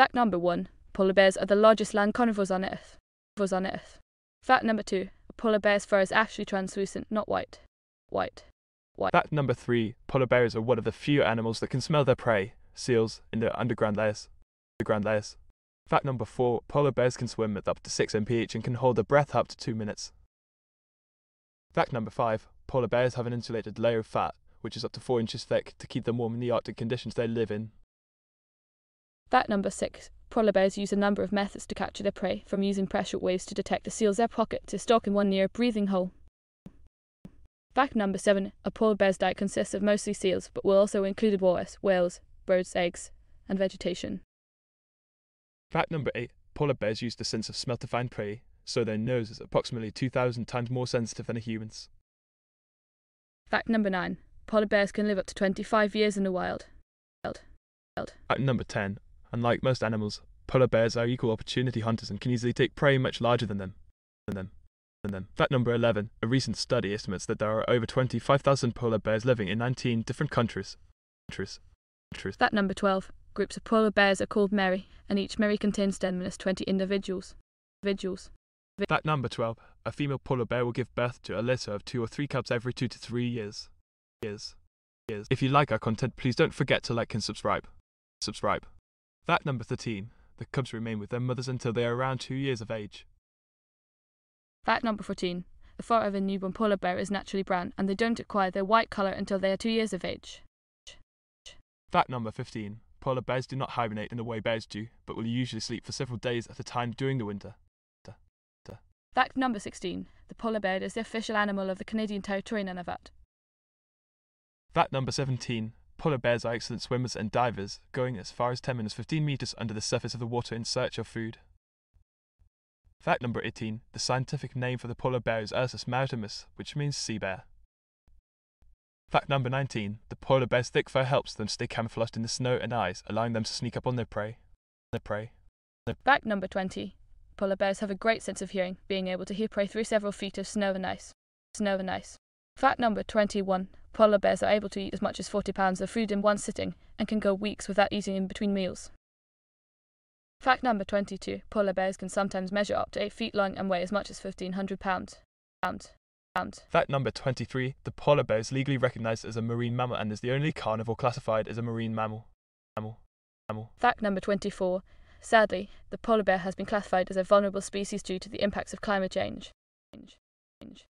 Fact number one polar bears are the largest land carnivores on Earth. On Earth. Fact number two polar bear's fur is actually translucent, not white. White. White. Fact number three polar bears are one of the few animals that can smell their prey, seals, in their underground layers. Underground layers. Fact number four polar bears can swim at up to 6 mph and can hold their breath up to 2 minutes. Fact number five polar bears have an insulated layer of fat, which is up to 4 inches thick, to keep them warm in the Arctic conditions they live in. Fact number six polar bears use a number of methods to capture their prey, from using pressure waves to detect a seal's air pocket to stalk in one near a breathing hole. Fact number seven a polar bear's diet consists of mostly seals, but will also include walrus, whales, birds, eggs, and vegetation. Fact number eight polar bears use the sense of smell to find prey, so their nose is approximately 2,000 times more sensitive than a human's. Fact number nine polar bears can live up to 25 years in the wild. Wild. Wild. Fact number 10 unlike most animals, polar bears are equal opportunity hunters and can easily take prey much larger than them. Than them. Than them. Fact number 11 a recent study estimates that there are over 25,000 polar bears living in 19 different countries. Countries. Countries. Fact number 12 groups of polar bears are called meri, and each meri contains 10 minus 20 individuals. Individuals. Fact number 12 a female polar bear will give birth to a litter of two or three cubs every two to three years. Years. Years. If you like our content, please don't forget to like and subscribe. Subscribe. Fact number 13 the cubs remain with their mothers until they are around two years of age. Fact number 14 the fur of a newborn polar bear is naturally brown, and they don't acquire their white colour until they are two years of age. Fact number 15 polar bears do not hibernate in the way bears do, but will usually sleep for several days at a time during the winter. Fact number 16 the polar bear is the official animal of the Canadian Territory of Nunavut. Fact number 17 Polar bears are excellent swimmers and divers, going as far as 10 minus 15 meters under the surface of the water in search of food. Fact number 18 The scientific name for the polar bear is Ursus maritimus, which means sea bear. Fact number 19 The polar bear's thick fur helps them stay camouflaged in the snow and ice, allowing them to sneak up on their prey. Their prey. Fact number 20 polar bears have a great sense of hearing, being able to hear prey through several feet of snow and ice. Snow and ice. Fact number 21 Polar bears are able to eat as much as 40 pounds of food in one sitting and can go weeks without eating in between meals. Fact number 22 Polar bears can sometimes measure up to 8 feet long and weigh as much as 1500 pounds. Pound. Pound. Fact number 23 The polar bear is legally recognized as a marine mammal and is the only carnivore classified as a marine mammal. Mammal. Mammal. Fact number 24 Sadly, the polar bear has been classified as a vulnerable species due to the impacts of climate change. change. change.